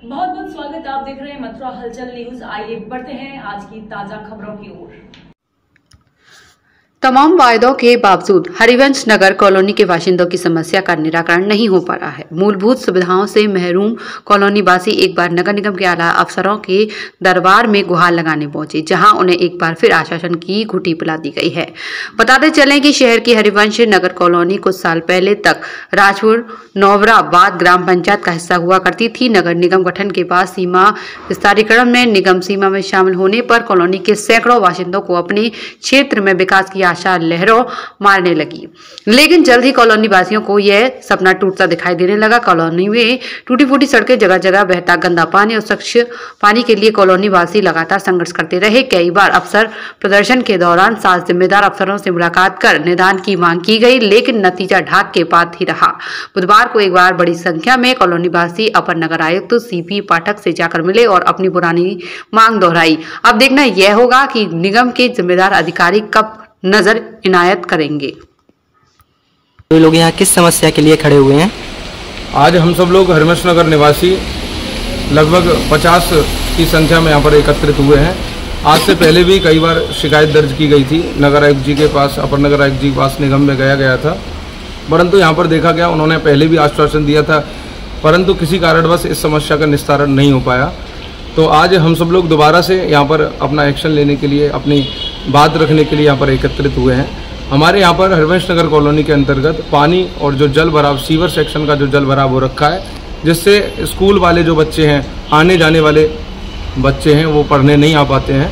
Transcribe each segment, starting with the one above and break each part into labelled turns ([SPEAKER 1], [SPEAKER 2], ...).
[SPEAKER 1] बहुत बहुत स्वागत। आप देख रहे हैं मथुरा हलचल न्यूज़। आइए बढ़ते हैं आज की ताज़ा खबरों की ओर।
[SPEAKER 2] तमाम वायदों के बावजूद हरिवंश नगर कॉलोनी के बाशिंदों की समस्या का निराकरण नहीं हो पा रहा है। मूलभूत सुविधाओं से महरूम कॉलोनी वासी एक बार नगर निगम के आला अफसरों के दरबार में गुहार लगाने पहुँचे, जहाँ उन्हें एक बार फिर आश्वासन की घुटी पिला दी गई है। बताते चलें कि शहर की हरिवंश नगर कॉलोनी कुछ साल पहले तक राजपुर नौवराबाद ग्राम पंचायत का हिस्सा हुआ करती थी। नगर निगम गठन के बाद सीमा विस्तारीकरण में निगम सीमा में शामिल होने पर कॉलोनी के सैकड़ों बाशिंदों को अपने क्षेत्र में विकास की लहरों मारने लगी। लेकिन जल्द ही कॉलोनी वासियों को यह सपना टूटता दिखाई देने लगा। कॉलोनी में टूटी फूटी सड़कें जगह जगह बहता गंदा पानी और स्वच्छ पानी के लिए कॉलोनी वासी लगातार संघर्ष करते रहे। कई बार अफसर प्रदर्शन के दौरान सात जिम्मेदार अफसरों से मुलाकात कर निदान की मांग की गई, लेकिन नतीजा ढाक के बाद ही रहा। बुधवार को एक बार बड़ी संख्या में कॉलोनी वासी अपर नगर आयुक्त सीपी पाठक से जाकर मिले और अपनी पुरानी मांग दोहराई। अब देखना यह होगा कि निगम के जिम्मेदार अधिकारी कब नज़र इनायत करेंगे।
[SPEAKER 3] ये लोग यहाँ किस समस्या के लिए खड़े हुए हैं?
[SPEAKER 4] आज हम सब लोग हरमेश नगर निवासी लगभग 50 की संख्या में यहाँ पर एकत्रित हुए हैं। आज से पहले भी कई बार शिकायत दर्ज की गई थी। नगर आयुक्त जी के पास अपर नगर आयुक्त जी के पास निगम में गया गया था। परंतु यहाँ पर देखा गया उन्होंने पहले भी आश्वासन दिया था परंतु किसी कारणवश इस समस्या का निस्तारण नहीं हो पाया। तो आज हम सब लोग दोबारा से यहाँ पर अपना एक्शन लेने के लिए अपनी बात रखने के लिए यहाँ पर एकत्रित हुए हैं। हमारे यहाँ पर हरवंश नगर कॉलोनी के अंतर्गत पानी और जो जल भराव, सीवर सेक्शन का जो जल भराव हो रखा है, जिससे स्कूल वाले जो बच्चे हैं, आने जाने वाले बच्चे हैं, वो पढ़ने नहीं आ पाते हैं।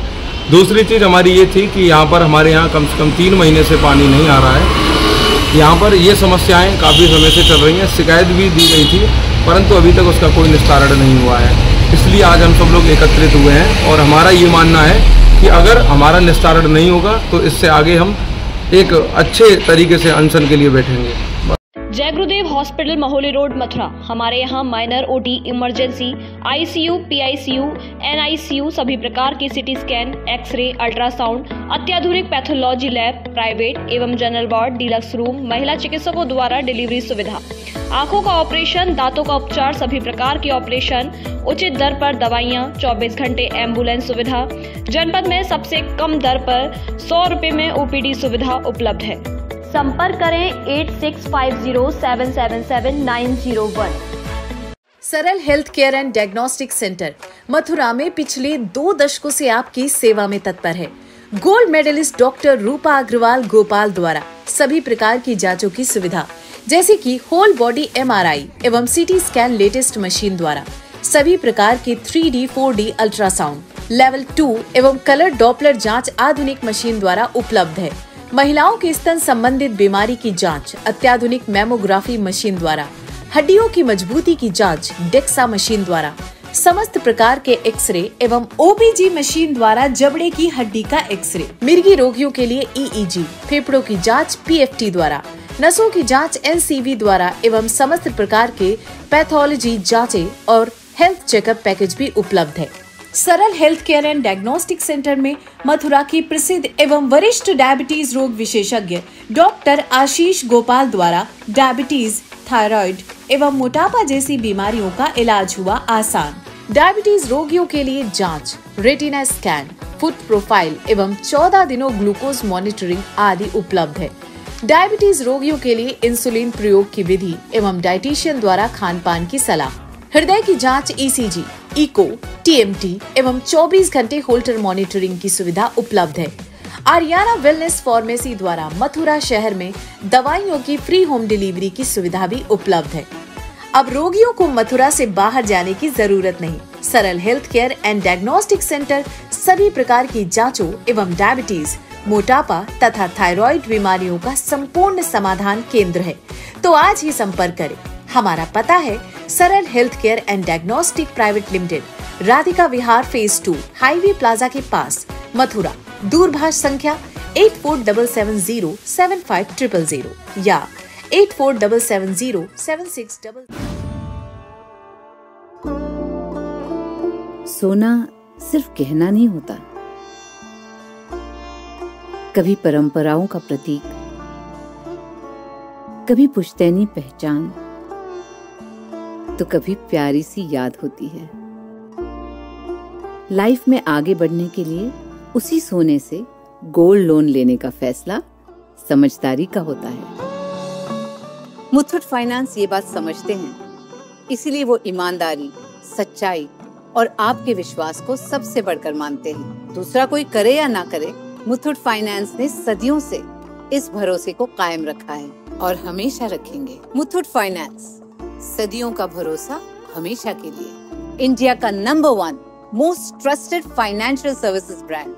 [SPEAKER 4] दूसरी चीज़ हमारी ये थी कि यहाँ पर हमारे यहाँ कम से कम तीन महीने से पानी नहीं आ रहा है। यहाँ पर ये समस्याएँ काफ़ी समय से चल रही हैं, शिकायत भी दी गई थी, परंतु अभी तक उसका कोई निस्तारण नहीं हुआ है। इसलिए आज हम सब लोग एकत्रित हुए हैं और हमारा ये मानना है कि अगर हमारा निस्तारण नहीं होगा तो इससे आगे हम एक अच्छे तरीके से अनशन के लिए बैठेंगे।
[SPEAKER 5] जय गुरुदेव हॉस्पिटल महोली रोड मथुरा। हमारे यहाँ minor OT emergency ICU, PICU, NICU सभी प्रकार की CT scan x ray ultrasound अत्याधुनिक पैथोलॉजी लैब प्राइवेट एवं जनरल वार्ड डिलक्स रूम महिला चिकित्सकों द्वारा डिलीवरी सुविधा। आँखों का ऑपरेशन दांतों का उपचार सभी प्रकार की ऑपरेशन उचित दर पर दवाइयाँ 24 घंटे एंबुलेंस सुविधा। जनपद में सबसे कम दर पर सौ रूपए में ओपीडी सुविधा उपलब्ध है। संपर्क करें eight six five zero seven seven seven nine zero one
[SPEAKER 6] Saral health care and diagnostic centre Mathura में पिछले दो दशकों से आपकी सेवा में तत्पर है। Gold medallist doctor Rupa Agrawal Gopal द्वारा सभी प्रकार की जांचों की सुविधा जैसे कि होल बॉडी एमआरआई एवं सीटी स्कैन लेटेस्ट मशीन द्वारा। सभी प्रकार के 3D, 4D ultrasound level two एवं कलर डॉपलर जाँच आधुनिक मशीन द्वारा उपलब्ध है। महिलाओं के स्तन संबंधित बीमारी की जाँच, अत्याधुनिक मेमोग्राफी मशीन द्वारा, हड्डियों की मजबूती की जाँच, डेक्सा मशीन द्वारा, समस्त प्रकार के एक्सरे एवं ओबीजी मशीन द्वारा जबड़े की हड्डी का एक्सरे, मिर्गी रोगियों के लिए ईईजी फेफड़ों की जाँच पीएफटी द्वारा, नसों की जाँच एनसीवी द्वारा एवं समस्त प्रकार के पैथोलॉजी जांचें और हेल्थ चेकअप पैकेज भी उपलब्ध है। Saral health care and diagnostic centre में मथुरा की प्रसिद्ध एवं वरिष्ठ डायबिटीज़ रोग विशेषज्ञ डॉक्टर आशीष गोपाल द्वारा डायबिटीज़ थायराइड एवं मोटापा जैसी बीमारियों का इलाज हुआ आसान। डायबिटीज़ रोगियों के लिए जाँच, रेटिना स्कैन फुट प्रोफ़ाइल एवं 14 दिनों ग्लूकोज मॉनिटरिंग आदि उपलब्ध है। डायबिटीज़ रोगियों के लिए इंसुलिन प्रयोग की विधि एवं डाइटिशियन द्वारा खान पान की सलाह। हृदय की जाँच ईसीजी, इको टीएमटी एवं 24 घंटे होल्टर मॉनिटरिंग की सुविधा उपलब्ध है। आरियाना वेलनेस फार्मेसी द्वारा मथुरा शहर में दवाइयों की फ्री होम डिलीवरी की सुविधा भी उपलब्ध है। अब रोगियों को मथुरा से बाहर जाने की ज़रूरत नहीं। Saral health care and diagnostic centre सभी प्रकार की जांचों एवं डायबिटीज़ मोटापा तथा थायराइड बीमारियों का संपूर्ण समाधान केंद्र है। तो आज ही संपर्क करें। हमारा पता है, Saral health care and diagnostic private limited Radhika Vihar phase two highway plaza के पास, मथुरा, दूरभाष संख्या eight four double seven zero seven five triple zero या eight four double seven zero seven six double
[SPEAKER 7] सोना सिर्फ़ गहना नहीं होता। कभी परंपराओं का प्रतीक, कभी पुश्तैनी पहचान तो कभी प्यारी सी याद होती है। लाइफ में आगे बढ़ने के लिए उसी सोने से गोल्ड लोन लेने का फैसला समझदारी का होता है। मुथुट फाइनेंस ये बात समझते हैं। इसीलिए वो ईमानदारी, सच्चाई और आपके विश्वास को सबसे बढ़कर मानते हैं। दूसरा कोई करे या ना करे, मुथुट फाइनेंस ने सदियों से इस भरोसे को कायम रखा है और हमेशा रखेंगे। मुथुट फाइनेंस। सदियों का भरोसा हमेशा के लिए। इंडिया का number one most trusted financial services brand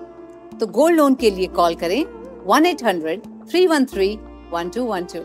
[SPEAKER 7] तो गोल्ड लोन के लिए कॉल करें one eight hundred three one three one two one two